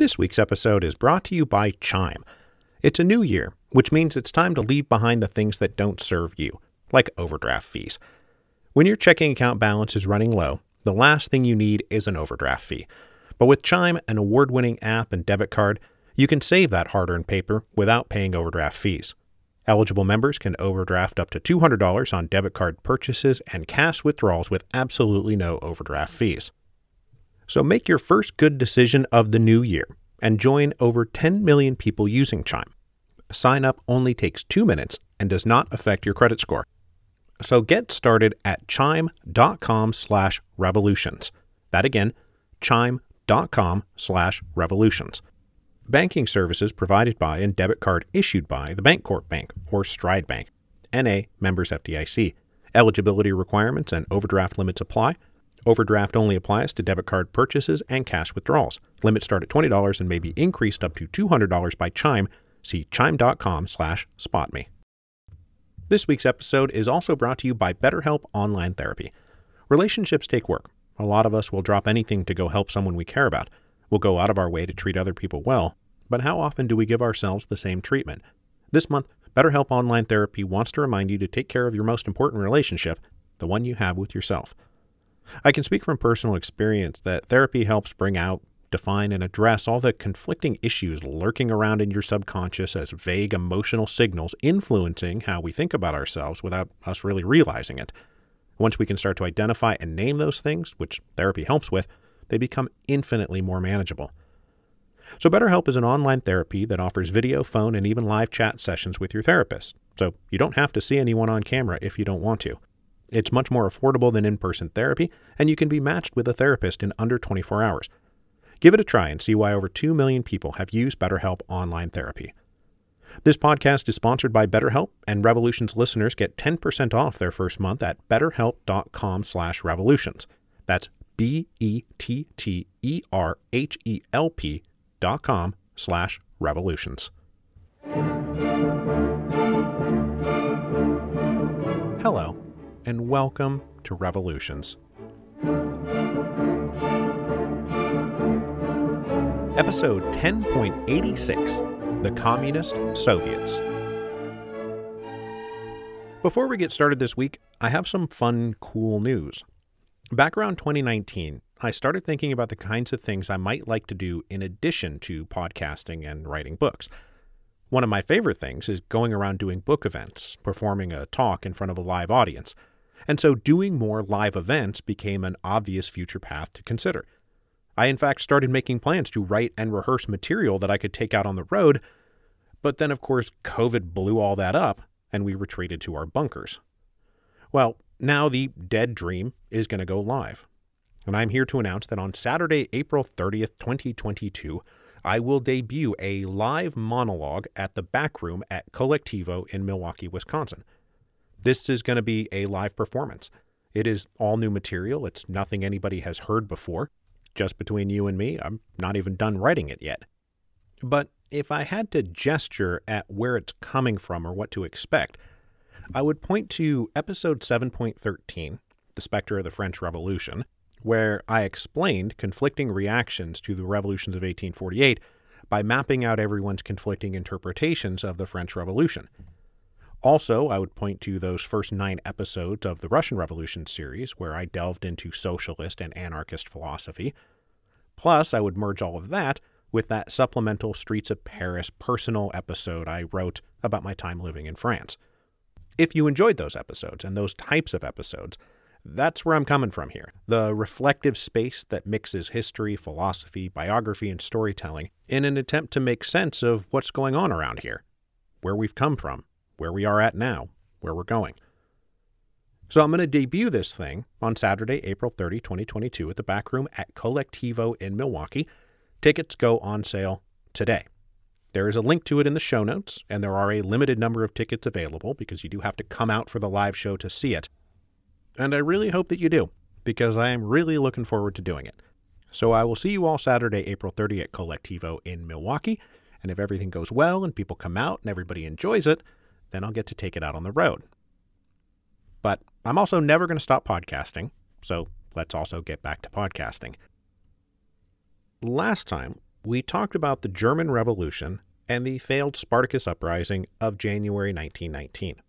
This week's episode is brought to you by Chime. It's a new year, which means it's time to leave behind the things that don't serve you, like overdraft fees. When your checking account balance is running low, the last thing you need is an overdraft fee. But with Chime, an award winning app and debit card, you can save that hard earned paper without paying overdraft fees. Eligible members can overdraft up to $200 on debit card purchases and cash withdrawals with absolutely no overdraft fees. So make your first good decision of the new year and join over 10 million people using Chime. Sign up only takes two minutes and does not affect your credit score. So get started at chime.com slash revolutions. That again, chime.com slash revolutions. Banking services provided by and debit card issued by the Bancorp Bank or Stride Bank. NA members FDIC. Eligibility requirements and overdraft limits apply. Overdraft only applies to debit card purchases and cash withdrawals. Limits start at $20 and may be increased up to $200 by Chime. See chime.com slash spotme. This week's episode is also brought to you by BetterHelp Online Therapy. Relationships take work. A lot of us will drop anything to go help someone we care about. We'll go out of our way to treat other people well. But how often do we give ourselves the same treatment? This month, BetterHelp Online Therapy wants to remind you to take care of your most important relationship, the one you have with yourself. I can speak from personal experience that therapy helps bring out, define, and address all the conflicting issues lurking around in your subconscious as vague emotional signals influencing how we think about ourselves without us really realizing it. Once we can start to identify and name those things, which therapy helps with, they become infinitely more manageable. So, BetterHelp is an online therapy that offers video, phone, and even live chat sessions with your therapist. So, you don't have to see anyone on camera if you don't want to. It's much more affordable than in person therapy, and you can be matched with a therapist in under 24 hours. Give it a try and see why over 2 million people have used BetterHelp online therapy. This podcast is sponsored by BetterHelp, and Revolutions listeners get 10% off their first month at betterhelp.com slash revolutions. That's B-E-T-T-E-R-H-E-L-P dot com slash revolutions. Hello, and welcome to Revolutions. Episode 10.86 The Communist Soviets. Before we get started this week, I have some fun, cool news. Back around 2019, I started thinking about the kinds of things I might like to do in addition to podcasting and writing books. One of my favorite things is going around doing book events, performing a talk in front of a live audience. And so doing more live events became an obvious future path to consider. I, in fact, started making plans to write and rehearse material that I could take out on the road. But then, of course, COVID blew all that up, and we retreated to our bunkers. Well, now the dead dream is going to go live. And I'm here to announce that on Saturday, April 30th, 2022, I will debut a live monologue at the back room at Colectivo in Milwaukee, Wisconsin. This is going to be a live performance. It is all new material. It's nothing anybody has heard before. Just between you and me, I'm not even done writing it yet. But if I had to gesture at where it's coming from or what to expect, I would point to episode 7.13, The Spectre of the French Revolution, where I explained conflicting reactions to the revolutions of 1848 by mapping out everyone's conflicting interpretations of the French Revolution. Also, I would point to those first nine episodes of the Russian Revolution series, where I delved into socialist and anarchist philosophy. Plus, I would merge all of that with that supplemental Streets of Paris personal episode I wrote about my time living in France. If you enjoyed those episodes and those types of episodes, that's where I'm coming from here. The reflective space that mixes history, philosophy, biography, and storytelling in an attempt to make sense of what's going on around here, where we've come from, where we are at now, where we're going. So I'm going to debut this thing on Saturday, April 30, 2022 at the back room at Colectivo in Milwaukee. Tickets go on sale today. There is a link to it in the show notes, and there are a limited number of tickets available because you do have to come out for the live show to see it. And I really hope that you do, because I am really looking forward to doing it. So I will see you all Saturday, April 30 at Colectivo in Milwaukee. And if everything goes well and people come out and everybody enjoys it, then I'll get to take it out on the road. But I'm also never going to stop podcasting, so let's also get back to podcasting. Last time, we talked about the German Revolution and the failed Spartacus uprising of January 1919.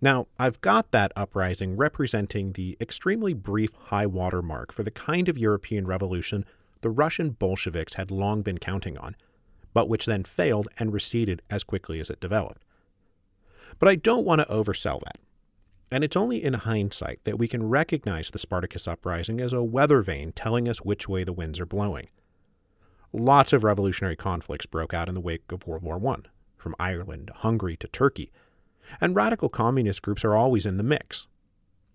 Now, I've got that uprising representing the extremely brief high water mark for the kind of European revolution the Russian Bolsheviks had long been counting on, but which then failed and receded as quickly as it developed. But I don't want to oversell that. And it's only in hindsight that we can recognize the Spartacus uprising as a weather vane telling us which way the winds are blowing. Lots of revolutionary conflicts broke out in the wake of World War I, from Ireland to Hungary to Turkey, and radical communist groups are always in the mix.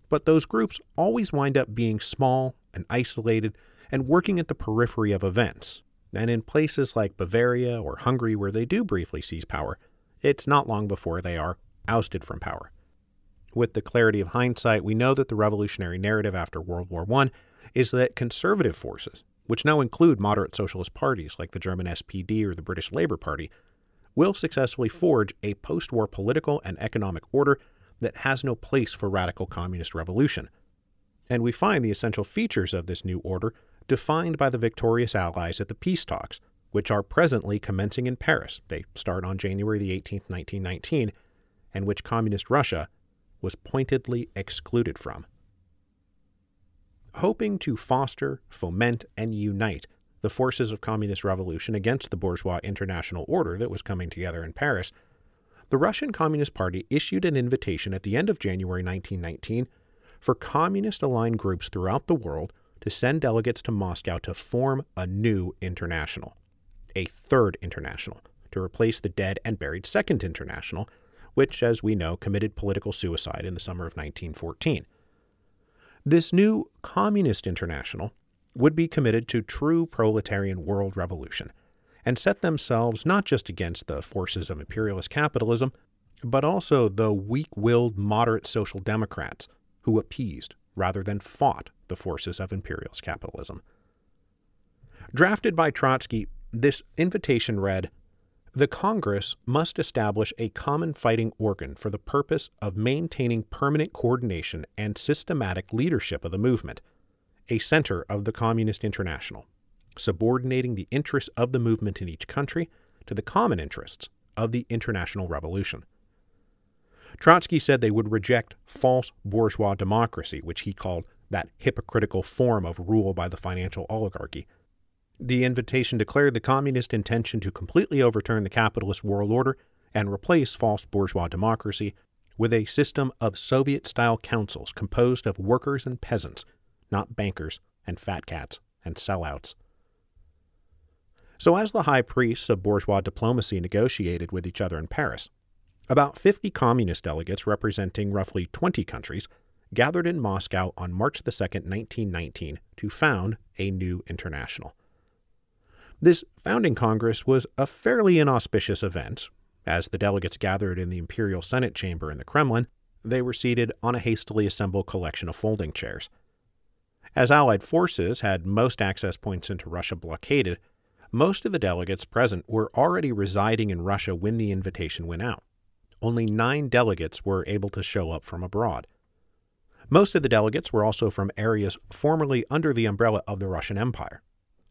But those groups always wind up being small and isolated and working at the periphery of events. And in places like Bavaria or Hungary, where they do briefly seize power, it's not long before they are ousted from power. With the clarity of hindsight, we know that the revolutionary narrative after World War I is that conservative forces, which now include moderate socialist parties like the German SPD or the British Labour Party, will successfully forge a post war political and economic order that has no place for radical communist revolution. And we find the essential features of this new order defined by the victorious allies at the peace talks, which are presently commencing in Paris. They start on January the 18th, 1919, and which Communist Russia was pointedly excluded from. Hoping to foster, foment, and unite the forces of communist revolution against the bourgeois international order that was coming together in Paris, the Russian Communist Party issued an invitation at the end of January 1919 for communist aligned groups throughout the world to send delegates to Moscow to form a new international, a third international, to replace the dead and buried Second International, which, as we know, committed political suicide in the summer of 1914. This new Communist International would be committed to true proletarian world revolution and set themselves not just against the forces of imperialist capitalism, but also the weak willed moderate social democrats who appeased rather than fought the forces of imperialist capitalism. Drafted by Trotsky, this invitation read the Congress must establish a common fighting organ for the purpose of maintaining permanent coordination and systematic leadership of the movement, a center of the Communist International, subordinating the interests of the movement in each country to the common interests of the international revolution. Trotsky said they would reject false bourgeois democracy, which he called that hypocritical form of rule by the financial oligarchy, the invitation declared the communist intention to completely overturn the capitalist world order and replace false bourgeois democracy with a system of Soviet style councils composed of workers and peasants, not bankers and fat cats and sellouts. So, as the high priests of bourgeois diplomacy negotiated with each other in Paris, about 50 communist delegates representing roughly 20 countries gathered in Moscow on March 2, 1919, to found a new international. This founding Congress was a fairly inauspicious event. As the delegates gathered in the Imperial Senate chamber in the Kremlin, they were seated on a hastily assembled collection of folding chairs. As Allied forces had most access points into Russia blockaded, most of the delegates present were already residing in Russia when the invitation went out. Only nine delegates were able to show up from abroad. Most of the delegates were also from areas formerly under the umbrella of the Russian Empire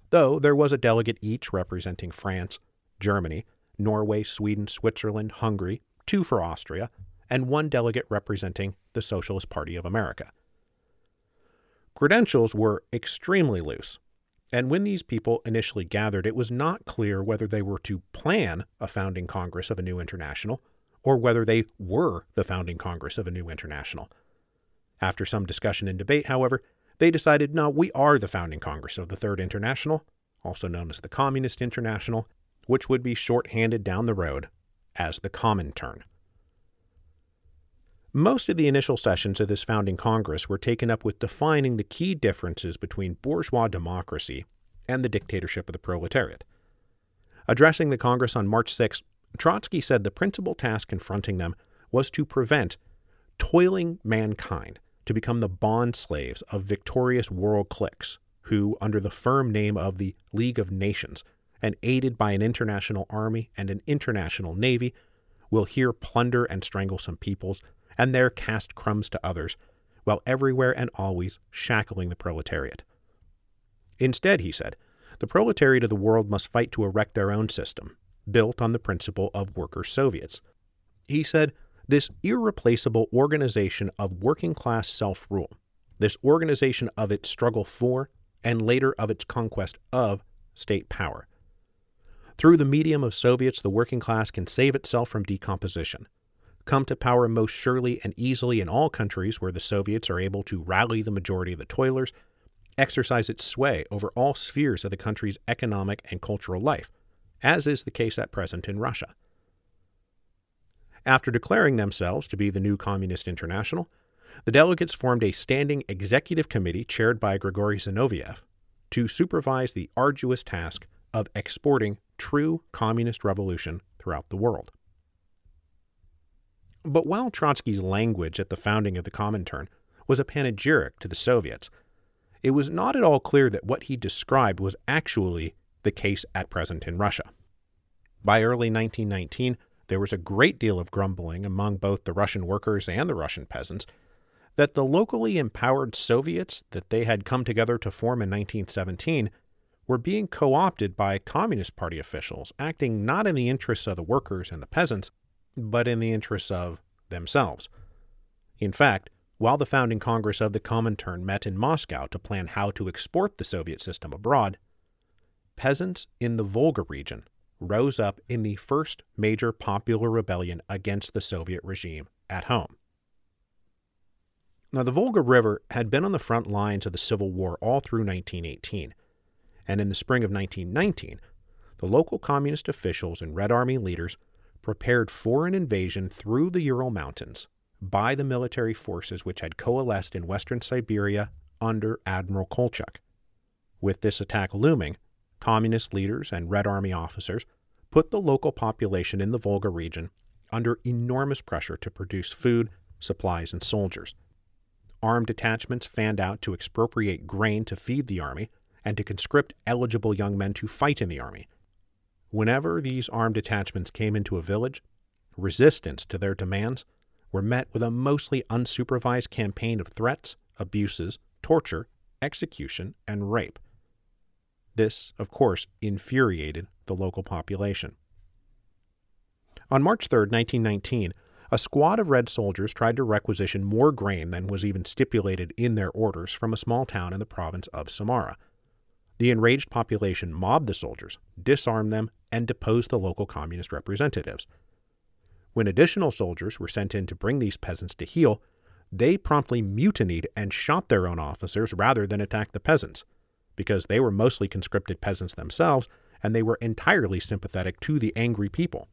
though there was a delegate each representing France, Germany, Norway, Sweden, Switzerland, Hungary, two for Austria, and one delegate representing the Socialist Party of America. Credentials were extremely loose, and when these people initially gathered, it was not clear whether they were to plan a founding Congress of a new international or whether they were the founding Congress of a new international. After some discussion and debate, however, they decided, no, we are the founding Congress of the Third International, also known as the Communist International, which would be short-handed down the road as the Comintern. Most of the initial sessions of this founding Congress were taken up with defining the key differences between bourgeois democracy and the dictatorship of the proletariat. Addressing the Congress on March 6, Trotsky said the principal task confronting them was to prevent toiling mankind to become the bond slaves of victorious world cliques who, under the firm name of the League of Nations and aided by an international army and an international navy, will here plunder and strangle some peoples and there cast crumbs to others, while everywhere and always shackling the proletariat. Instead, he said, the proletariat of the world must fight to erect their own system, built on the principle of worker Soviets. He said, This irreplaceable organization of working class self rule, this organization of its struggle for, and later of its conquest of, state power. Through the medium of Soviets, the working class can save itself from decomposition, come to power most surely and easily in all countries where the Soviets are able to rally the majority of the toilers, exercise its sway over all spheres of the country's economic and cultural life, as is the case at present in Russia. After declaring themselves to be the new Communist International, the delegates formed a standing executive committee chaired by Grigory Zinoviev to supervise the arduous task of exporting true communist revolution throughout the world. But while Trotsky's language at the founding of the Comintern was a panegyric to the Soviets, it was not at all clear that what he described was actually the case at present in Russia. By early 1919, there was a great deal of grumbling among both the Russian workers and the Russian peasants that the locally empowered Soviets that they had come together to form in 1917 were being co opted by Communist Party officials, acting not in the interests of the workers and the peasants, but in the interests of themselves. In fact, while the founding Congress of the Comintern met in Moscow to plan how to export the Soviet system abroad, peasants in the Volga region rose up in the first major popular rebellion against the Soviet regime at home. Now, the Volga River had been on the front lines of the Civil War all through 1918, and in the spring of 1919, the local communist officials and Red Army leaders prepared for an invasion through the Ural Mountains by the military forces which had coalesced in western Siberia under Admiral Kolchak. With this attack looming, communist leaders and Red Army officers put the local population in the Volga region under enormous pressure to produce food, supplies, and soldiers. Armed detachments fanned out to expropriate grain to feed the army and to conscript eligible young men to fight in the army. Whenever these armed detachments came into a village, resistance to their demands were met with a mostly unsupervised campaign of threats, abuses, torture, execution, and rape. This, of course, infuriated the local population. On March 3, 1919, a squad of Red soldiers tried to requisition more grain than was even stipulated in their orders from a small town in the province of Samara. The enraged population mobbed the soldiers, disarmed them, and deposed the local communist representatives. When additional soldiers were sent in to bring these peasants to heel, they promptly mutinied and shot their own officers rather than attack the peasants, because they were mostly conscripted peasants themselves and they were entirely sympathetic to the angry people.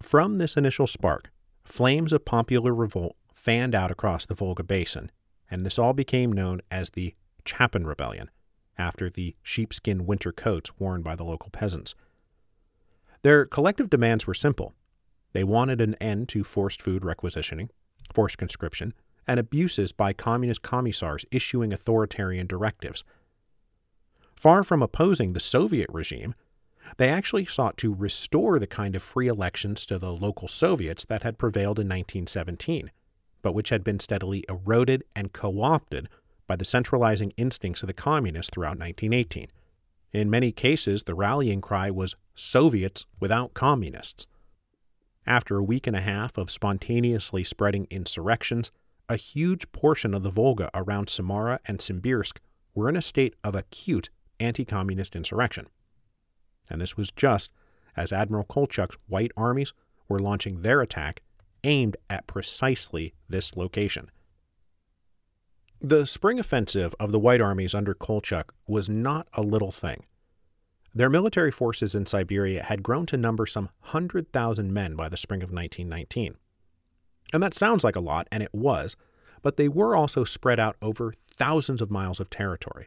From this initial spark, flames of popular revolt fanned out across the Volga Basin, and this all became known as the Chapan Rebellion, after the sheepskin winter coats worn by the local peasants. Their collective demands were simple. They wanted an end to forced food requisitioning, forced conscription, and abuses by communist commissars issuing authoritarian directives. Far from opposing the Soviet regime, they actually sought to restore the kind of free elections to the local Soviets that had prevailed in 1917, but which had been steadily eroded and co opted by the centralizing instincts of the communists throughout 1918. In many cases, the rallying cry was Soviets without communists. After a week and a half of spontaneously spreading insurrections, a huge portion of the Volga around Samara and Simbirsk were in a state of acute anti communist insurrection. And this was just as Admiral Kolchak's white armies were launching their attack aimed at precisely this location. The spring offensive of the White Armies under Kolchak was not a little thing. Their military forces in Siberia had grown to number some 100,000 men by the spring of 1919. And that sounds like a lot, and it was, but they were also spread out over thousands of miles of territory.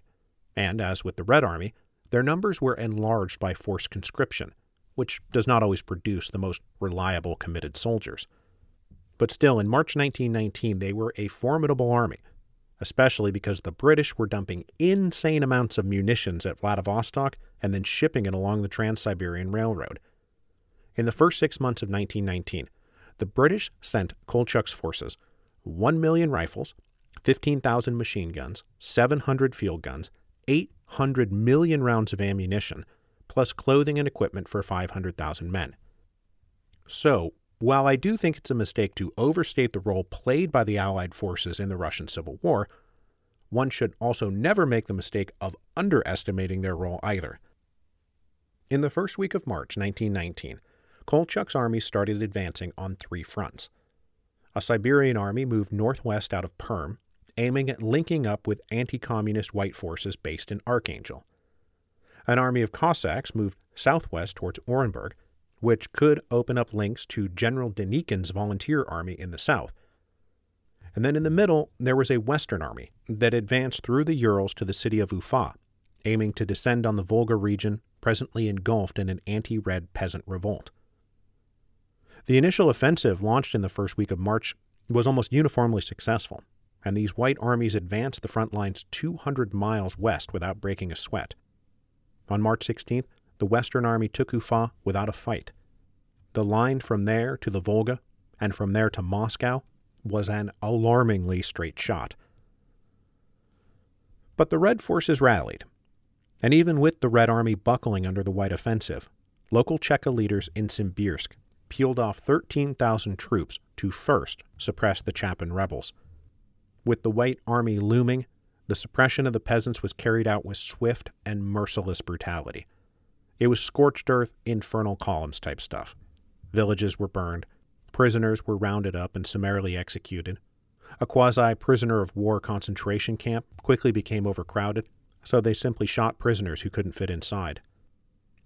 And as with the Red Army, their numbers were enlarged by forced conscription, which does not always produce the most reliable, committed soldiers. But still, in March 1919, they were a formidable army especially because the British were dumping insane amounts of munitions at Vladivostok and then shipping it along the Trans Siberian Railroad. In the first six months of 1919, the British sent Kolchak's forces 1 million rifles, 15,000 machine guns, 700 field guns, 8 600 million rounds of ammunition, plus clothing and equipment for 500,000 men. So, while I do think it's a mistake to overstate the role played by the Allied forces in the Russian Civil War, one should also never make the mistake of underestimating their role either. In the first week of March 1919, Kolchak's army started advancing on three fronts. A Siberian army moved northwest out of Perm, aiming at linking up with anti communist white forces based in Archangel. An army of Cossacks moved southwest towards Orenburg, which could open up links to General Denikin's volunteer army in the south. And then in the middle, there was a Western army that advanced through the Urals to the city of Ufa, aiming to descend on the Volga region, presently engulfed in an anti red peasant revolt. The initial offensive, launched in the first week of March, was almost uniformly successful, and these white armies advanced the front lines 200 miles west without breaking a sweat. On March 16th, the Western Army took Ufa without a fight. The line from there to the Volga and from there to Moscow was an alarmingly straight shot. But the Red forces rallied, and even with the Red Army buckling under the White offensive, local Cheka leaders in Simbirsk peeled off 13,000 troops to first suppress the Chapan rebels. With the White Army looming, the suppression of the peasants was carried out with swift and merciless brutality. It was scorched earth, infernal columns type stuff. Villages were burned, prisoners were rounded up and summarily executed. A quasi prisoner of war concentration camp quickly became overcrowded, so they simply shot prisoners who couldn't fit inside.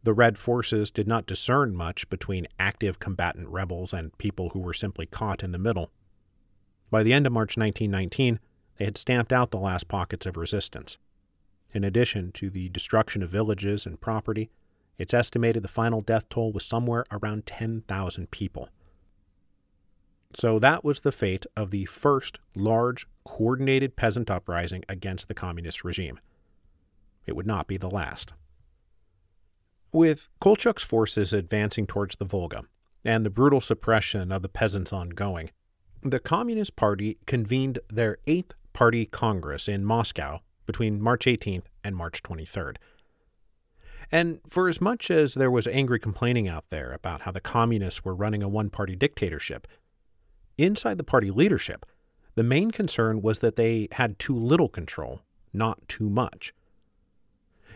The Red forces did not discern much between active combatant rebels and people who were simply caught in the middle. By the end of March 1919, they had stamped out the last pockets of resistance. In addition to the destruction of villages and property, it's estimated the final death toll was somewhere around 10,000 people. So that was the fate of the first large, coordinated peasant uprising against the communist regime. It would not be the last. With Kolchak's forces advancing towards the Volga and the brutal suppression of the peasants ongoing, the Communist Party convened their Eighth Party Congress in Moscow between March 18th and March 23rd. And for as much as there was angry complaining out there about how the communists were running a one party dictatorship, inside the party leadership, the main concern was that they had too little control, not too much.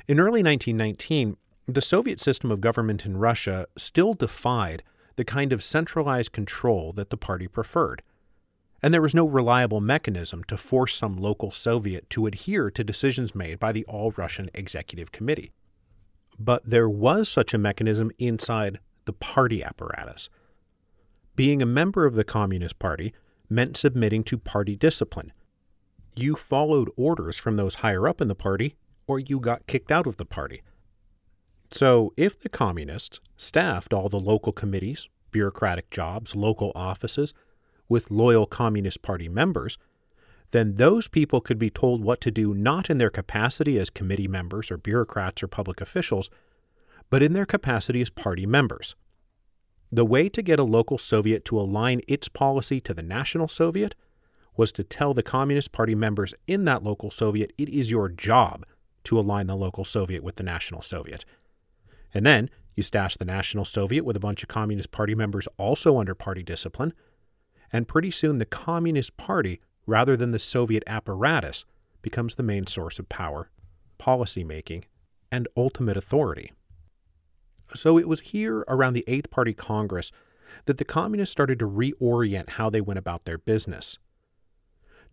In early 1919, the Soviet system of government in Russia still defied the kind of centralized control that the party preferred. And there was no reliable mechanism to force some local Soviet to adhere to decisions made by the All Russian Executive Committee. But there was such a mechanism inside the party apparatus. Being a member of the Communist Party meant submitting to party discipline. You followed orders from those higher up in the party, or you got kicked out of the party. So, if the communists staffed all the local committees, bureaucratic jobs, local offices with loyal Communist Party members, then those people could be told what to do not in their capacity as committee members or bureaucrats or public officials, but in their capacity as party members. The way to get a local Soviet to align its policy to the National Soviet was to tell the Communist Party members in that local Soviet it is your job to align the local Soviet with the National Soviet. And then you stash the National Soviet with a bunch of Communist Party members also under party discipline, and pretty soon the Communist Party, rather than the Soviet apparatus, becomes the main source of power, policy making, and ultimate authority. So it was here around the Eighth Party Congress that the Communists started to reorient how they went about their business.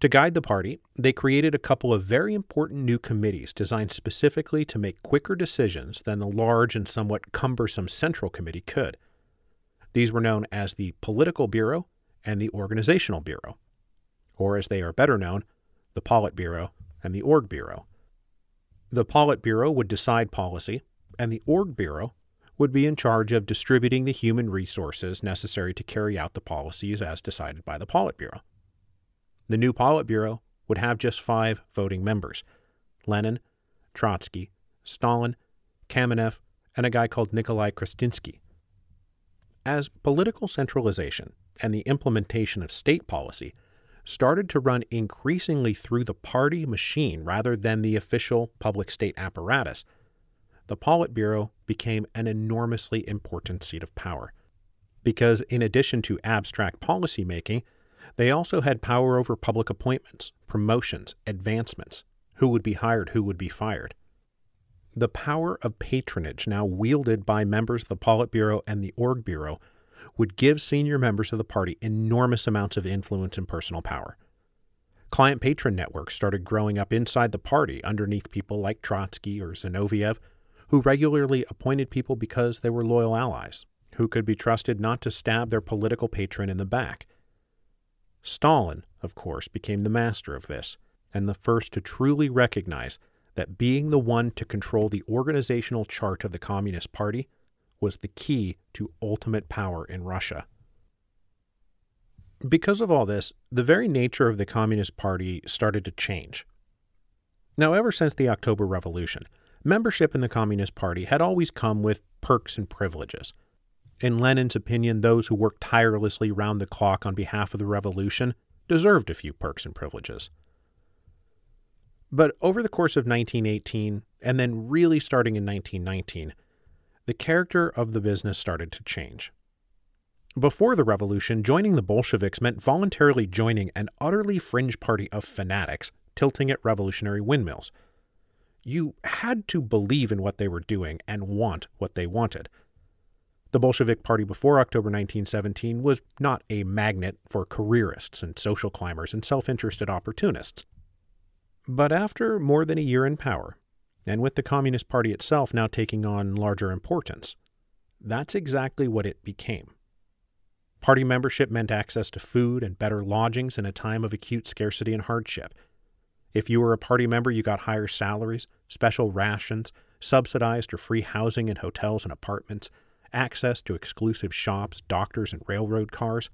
To guide the party, they created a couple of very important new committees designed specifically to make quicker decisions than the large and somewhat cumbersome Central Committee could. These were known as the Political Bureau and the Organizational Bureau, or as they are better known, the Politburo and the Org Bureau. The Politburo would decide policy, and the Org Bureau would be in charge of distributing the human resources necessary to carry out the policies as decided by the Politburo. The new Politburo would have just five voting members Lenin, Trotsky, Stalin, Kamenev, and a guy called Nikolai Krestinsky. As political centralization and the implementation of state policy started to run increasingly through the party machine rather than the official public state apparatus, the Politburo became an enormously important seat of power. Because in addition to abstract policy making, they also had power over public appointments, promotions, advancements, who would be hired, who would be fired. The power of patronage now wielded by members of the Politburo and the Orgbureau would give senior members of the party enormous amounts of influence and personal power. Client patron networks started growing up inside the party underneath people like Trotsky or Zinoviev, who regularly appointed people because they were loyal allies, who could be trusted not to stab their political patron in the back. Stalin, of course, became the master of this, and the first to truly recognize that being the one to control the organizational chart of the Communist Party was the key to ultimate power in Russia. Because of all this, the very nature of the Communist Party started to change. Now, ever since the October Revolution, membership in the Communist Party had always come with perks and privileges. In Lenin's opinion, those who worked tirelessly round the clock on behalf of the revolution deserved a few perks and privileges. But over the course of 1918, and then really starting in 1919, the character of the business started to change. Before the revolution, joining the Bolsheviks meant voluntarily joining an utterly fringe party of fanatics tilting at revolutionary windmills. You had to believe in what they were doing and want what they wanted. The Bolshevik Party before October 1917 was not a magnet for careerists and social climbers and self interested opportunists. But after more than a year in power, and with the Communist Party itself now taking on larger importance. That's exactly what it became. Party membership meant access to food and better lodgings in a time of acute scarcity and hardship. If you were a party member, you got higher salaries, special rations, subsidized or free housing in hotels and apartments, access to exclusive shops, doctors, and railroad cars.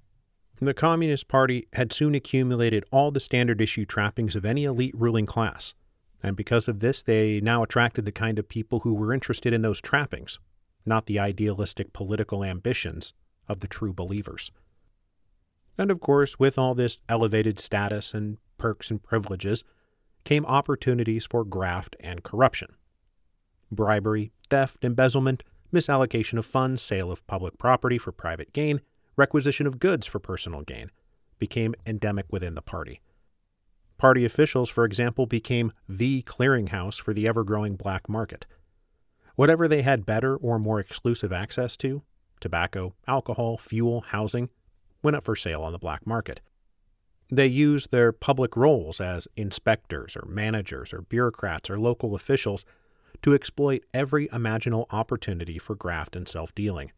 The Communist Party had soon accumulated all the standard issue trappings of any elite ruling class and because of this, they now attracted the kind of people who were interested in those trappings, not the idealistic political ambitions of the true believers. And of course, with all this elevated status and perks and privileges came opportunities for graft and corruption. Bribery, theft, embezzlement, misallocation of funds, sale of public property for private gain, requisition of goods for personal gain became endemic within the party. Party officials, for example, became the clearinghouse for the ever growing black market. Whatever they had better or more exclusive access to tobacco, alcohol, fuel, housing went up for sale on the black market. They used their public roles as inspectors or managers or bureaucrats or local officials to exploit every imaginable opportunity for graft and self dealing.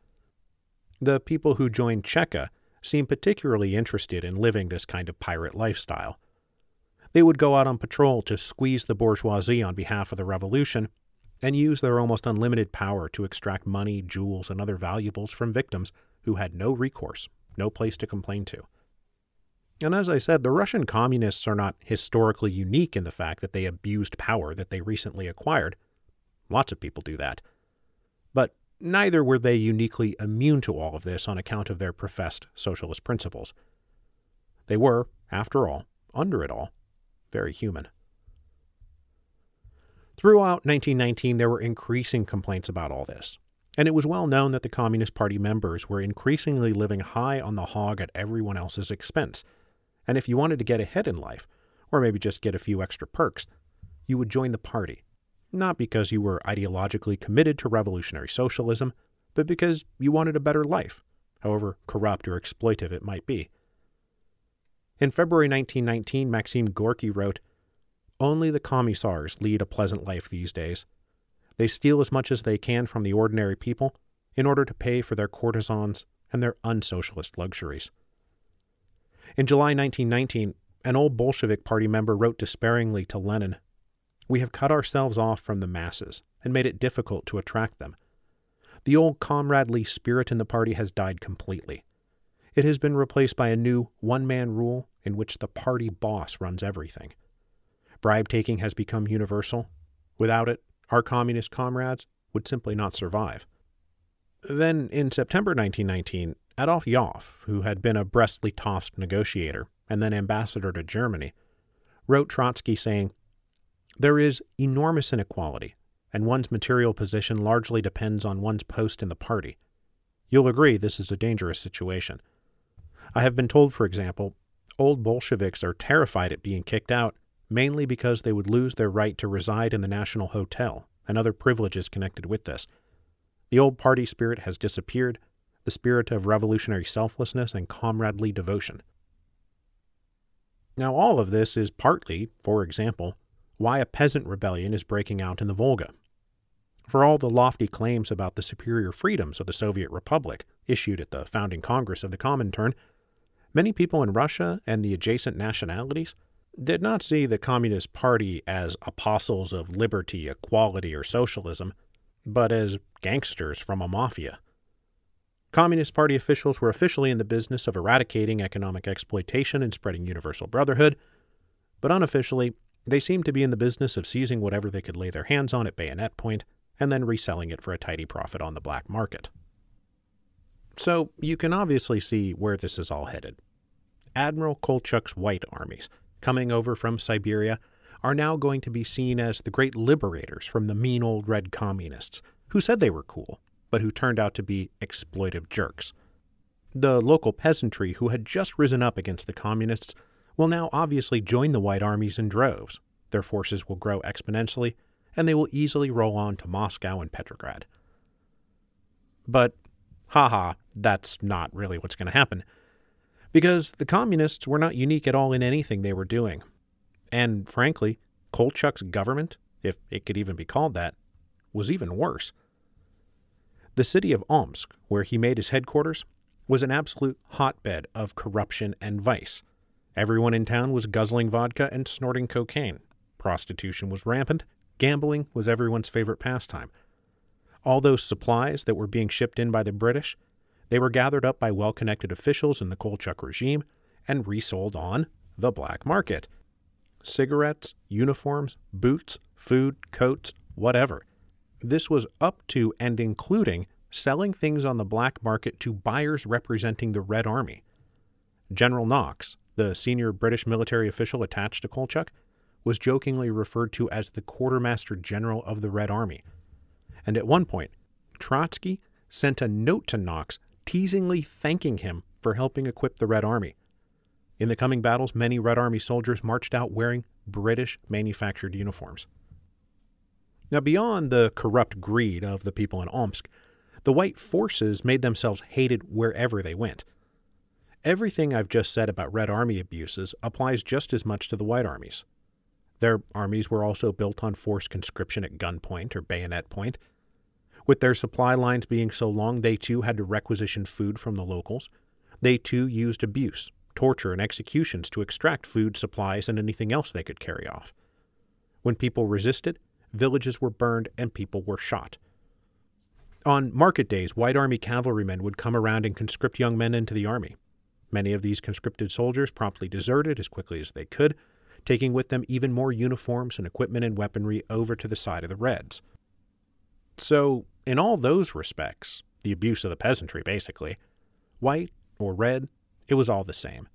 The people who joined Cheka seemed particularly interested in living this kind of pirate lifestyle. They would go out on patrol to squeeze the bourgeoisie on behalf of the revolution and use their almost unlimited power to extract money, jewels, and other valuables from victims who had no recourse, no place to complain to. And as I said, the Russian communists are not historically unique in the fact that they abused power that they recently acquired. Lots of people do that. Neither were they uniquely immune to all of this on account of their professed socialist principles. They were, after all, under it all, very human. Throughout 1919, there were increasing complaints about all this, and it was well known that the Communist Party members were increasingly living high on the hog at everyone else's expense. And if you wanted to get ahead in life, or maybe just get a few extra perks, you would join the party, not because you were ideologically committed to revolutionary socialism, but because you wanted a better life, however corrupt or exploitive it might be. In February 1919, Maxim Gorky wrote, Only the commissars lead a pleasant life these days. They steal as much as they can from the ordinary people in order to pay for their courtesans and their unsocialist luxuries. In July 1919, an old Bolshevik party member wrote despairingly to Lenin, We have cut ourselves off from the masses and made it difficult to attract them. The old comradely spirit in the party has died completely. It has been replaced by a new one man rule in which the party boss runs everything. Bribe taking has become universal. Without it, our communist comrades would simply not survive. Then, in September 1919, Adolf Joffe, who had been a Brest Litovsk negotiator and then ambassador to Germany, wrote Trotsky saying, There is enormous inequality, and one's material position largely depends on one's post in the party. You'll agree this is a dangerous situation. I have been told, for example, old Bolsheviks are terrified at being kicked out mainly because they would lose their right to reside in the National Hotel and other privileges connected with this. The old party spirit has disappeared, the spirit of revolutionary selflessness and comradely devotion. Now, all of this is partly, for example, why a peasant rebellion is breaking out in the Volga. For all the lofty claims about the superior freedoms of the Soviet Republic issued at the founding Congress of the Comintern, many people in Russia and the adjacent nationalities did not see the Communist Party as apostles of liberty, equality, or socialism, but as gangsters from a mafia. Communist Party officials were officially in the business of eradicating economic exploitation and spreading universal brotherhood, but unofficially, they seemed to be in the business of seizing whatever they could lay their hands on at bayonet point and then reselling it for a tidy profit on the black market. So you can obviously see where this is all headed. Admiral Kolchak's white armies, coming over from Siberia, are now going to be seen as the great liberators from the mean old red communists, who said they were cool, but who turned out to be exploitive jerks. The local peasantry who had just risen up against the communists will now obviously join the white armies in droves. Their forces will grow exponentially, and they will easily roll on to Moscow and Petrograd. But, haha, that's not really what's going to happen because the communists were not unique at all in anything they were doing. And frankly, Kolchak's government, if it could even be called that, was even worse. The city of Omsk, where he made his headquarters, was an absolute hotbed of corruption and vice. Everyone in town was guzzling vodka and snorting cocaine. Prostitution was rampant. Gambling was everyone's favorite pastime. All those supplies that were being shipped in by the British they were gathered up by well connected officials in the Kolchak regime and resold on the black market. Cigarettes, uniforms, boots, food, coats, whatever. This was up to and including selling things on the black market to buyers representing the Red Army. General Knox, the senior British military official attached to Kolchak, was jokingly referred to as the quartermaster general of the Red Army. And at one point, Trotsky sent a note to Knox teasingly thanking him for helping equip the Red Army. In the coming battles, many Red Army soldiers marched out wearing British manufactured uniforms. Now, beyond the corrupt greed of the people in Omsk, the white forces made themselves hated wherever they went. Everything I've just said about Red Army abuses applies just as much to the White Armies. Their armies were also built on forced conscription at gunpoint or bayonet point, with their supply lines being so long, they too had to requisition food from the locals. They too used abuse, torture, and executions to extract food, supplies, and anything else they could carry off. When people resisted, villages were burned and people were shot. On market days, White Army cavalrymen would come around and conscript young men into the army. Many of these conscripted soldiers promptly deserted as quickly as they could, taking with them even more uniforms and equipment and weaponry over to the side of the Reds. So, in all those respects, the abuse of the peasantry basically, white or red, it was all the same.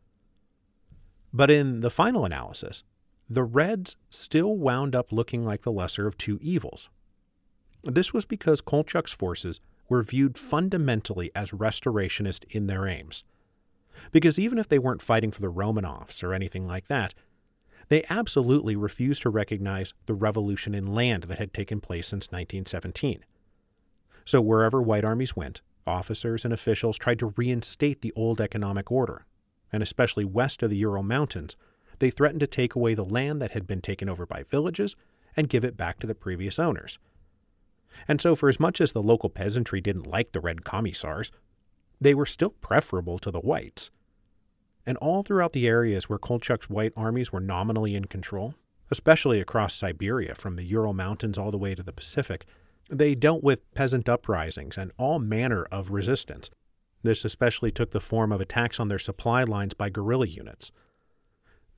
But in the final analysis, the Reds still wound up looking like the lesser of two evils. This was because Kolchak's forces were viewed fundamentally as restorationist in their aims. Because even if they weren't fighting for the Romanovs or anything like that, they absolutely refused to recognize the revolution in land that had taken place since 1917. So wherever white armies went, officers and officials tried to reinstate the old economic order, and especially west of the Ural Mountains, they threatened to take away the land that had been taken over by villages and give it back to the previous owners. And so, for as much as the local peasantry didn't like the red commissars, they were still preferable to the whites. And all throughout the areas where Kolchak's white armies were nominally in control, especially across Siberia from the Ural Mountains all the way to the Pacific, they dealt with peasant uprisings and all manner of resistance. This especially took the form of attacks on their supply lines by guerrilla units.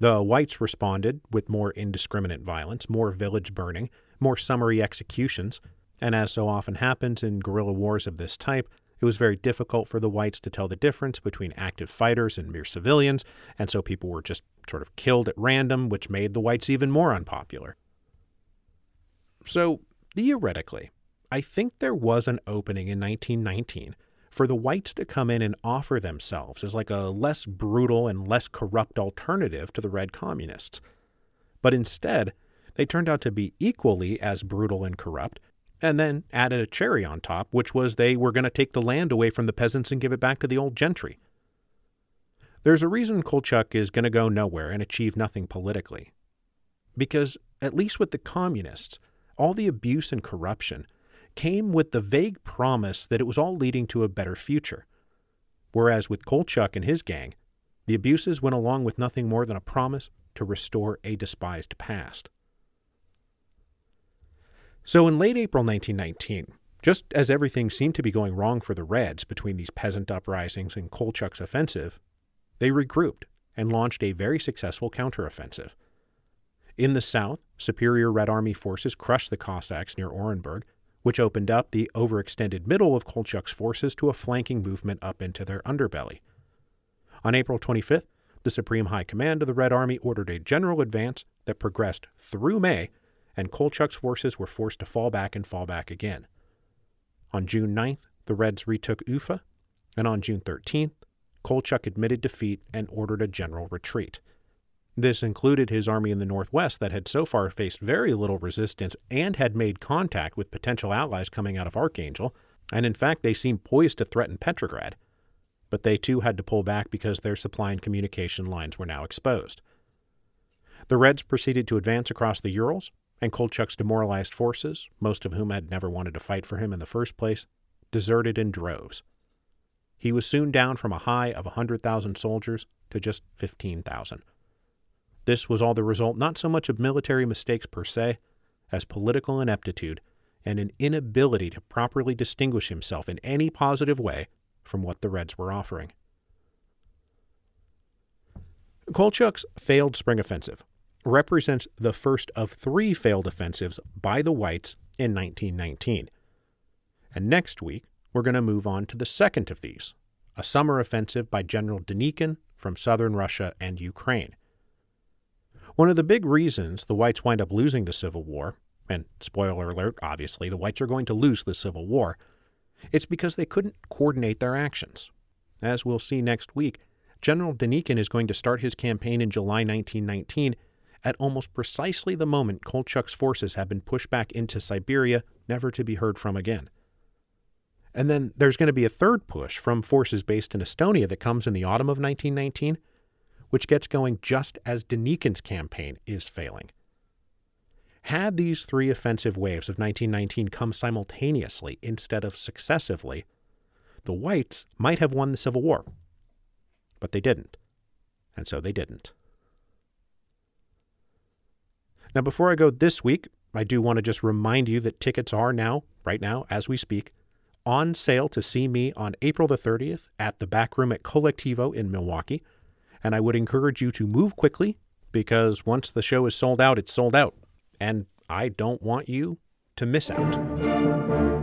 The whites responded with more indiscriminate violence, more village burning, more summary executions, and as so often happens in guerrilla wars of this type, It was very difficult for the whites to tell the difference between active fighters and mere civilians, and so people were just sort of killed at random, which made the whites even more unpopular. So, theoretically, I think there was an opening in 1919 for the whites to come in and offer themselves as like a less brutal and less corrupt alternative to the red communists. But instead, they turned out to be equally as brutal and corrupt, and then added a cherry on top, which was they were going to take the land away from the peasants and give it back to the old gentry. There's a reason Kolchak is going to go nowhere and achieve nothing politically. Because, at least with the communists, all the abuse and corruption came with the vague promise that it was all leading to a better future. Whereas with Kolchak and his gang, the abuses went along with nothing more than a promise to restore a despised past. So in late April 1919, just as everything seemed to be going wrong for the Reds between these peasant uprisings and Kolchak's offensive, they regrouped and launched a very successful counteroffensive. In the south, superior Red Army forces crushed the Cossacks near Orenburg which opened up the overextended middle of Kolchak's forces to a flanking movement up into their underbelly. On April 25th, the Supreme High Command of the Red Army ordered a general advance that progressed through May, and Kolchak's forces were forced to fall back and fall back again. On June 9th, the Reds retook Ufa, and on June 13th, Kolchak admitted defeat and ordered a general retreat. This included his army in the northwest that had so far faced very little resistance and had made contact with potential allies coming out of Archangel, and in fact they seemed poised to threaten Petrograd. But they too had to pull back because their supply and communication lines were now exposed. The Reds proceeded to advance across the Urals, and Kolchak's demoralized forces, most of whom had never wanted to fight for him in the first place, deserted in droves. He was soon down from a high of a 100,000 soldiers to just 15,000. This was all the result not so much of military mistakes per se, as political ineptitude and an inability to properly distinguish himself in any positive way from what the Reds were offering. Kolchak's failed spring offensive represents the first of three failed offensives by the Whites in 1919. And next week, we're going to move on to the second of these, a summer offensive by General Denikin from southern Russia and Ukraine. One of the big reasons the whites wind up losing the Civil War, and spoiler alert, obviously, the whites are going to lose the Civil War, it's because they couldn't coordinate their actions. As we'll see next week, General Denikin is going to start his campaign in July 1919 at almost precisely the moment Kolchak's forces have been pushed back into Siberia, never to be heard from again. And then there's going to be a third push from forces based in Estonia that comes in the autumn of 1919 which gets going just as Denikin's campaign is failing. Had these three offensive waves of 1919 come simultaneously instead of successively, the whites might have won the Civil War. But they didn't. And so they didn't. Now, before I go this week, I do want to just remind you that tickets are now, right now, as we speak, on sale to see me on April the 30th at the back room at Colectivo in Milwaukee. And I would encourage you to move quickly because once the show is sold out, it's sold out. And I don't want you to miss out.